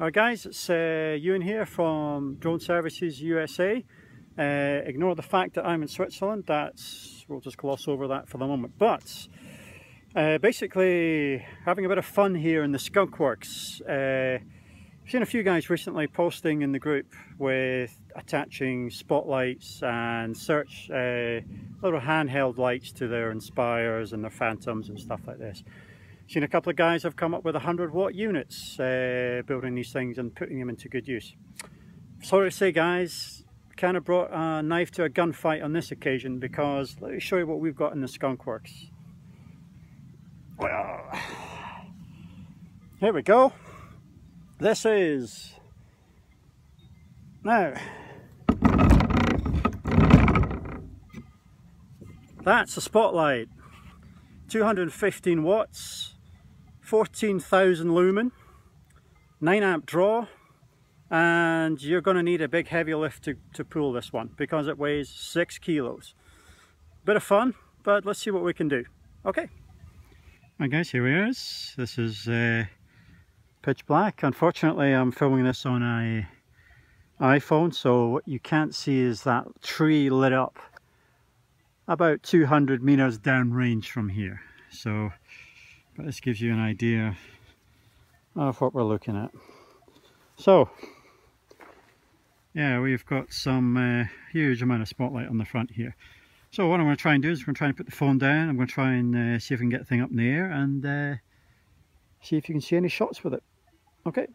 Alright guys, it's uh, Ewan here from Drone Services USA. Uh, ignore the fact that I'm in Switzerland, that's, we'll just gloss over that for the moment. But, uh, basically, having a bit of fun here in the Skunk Works. Uh, I've seen a few guys recently posting in the group with attaching spotlights and search uh, little handheld lights to their Inspires and their Phantoms and stuff like this. Seen a couple of guys have come up with 100 watt units uh, building these things and putting them into good use. Sorry to say guys, kind of brought a knife to a gunfight on this occasion because let me show you what we've got in the Skunk Works. Well, here we go. This is now that's a spotlight 215 watts 14,000 lumen, 9 amp draw, and you're going to need a big heavy lift to, to pull this one because it weighs 6 kilos. Bit of fun, but let's see what we can do. Okay. Right guys, here he is. This is uh, pitch black. Unfortunately, I'm filming this on a iPhone, so what you can't see is that tree lit up about 200 meters downrange from here. So but this gives you an idea of what we're looking at. So, yeah, we've got some uh, huge amount of spotlight on the front here. So what I'm going to try and do is I'm going to try and put the phone down. I'm going to try and uh, see if I can get the thing up in the air and uh, see if you can see any shots with it. Okay.